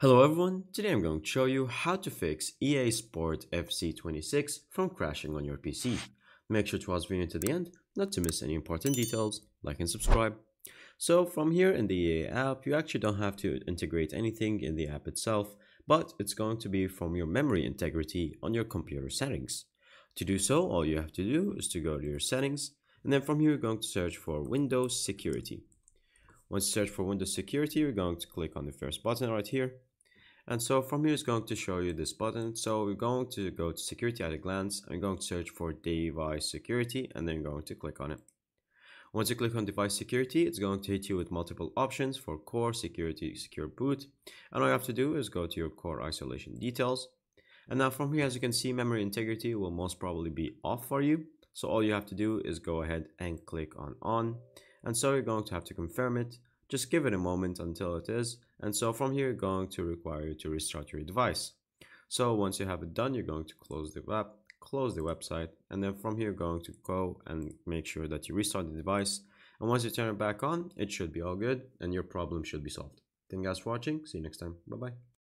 Hello everyone, today I'm going to show you how to fix EA Sport FC 26 from crashing on your PC. Make sure to watch the video to the end, not to miss any important details, like and subscribe. So from here in the EA app, you actually don't have to integrate anything in the app itself, but it's going to be from your memory integrity on your computer settings. To do so, all you have to do is to go to your settings, and then from here you're going to search for Windows Security. Once you search for Windows Security, you're going to click on the first button right here, and so from here it's going to show you this button. So we're going to go to security at a glance. I'm going to search for device security and then going to click on it. Once you click on device security, it's going to hit you with multiple options for core security, secure boot. And all you have to do is go to your core isolation details. And now from here, as you can see, memory integrity will most probably be off for you. So all you have to do is go ahead and click on on. And so you're going to have to confirm it just give it a moment until it is. And so from here, going to require you to restart your device. So once you have it done, you're going to close the web, close the website, and then from here, going to go and make sure that you restart the device. And once you turn it back on, it should be all good and your problem should be solved. Thank you guys for watching. See you next time. Bye bye.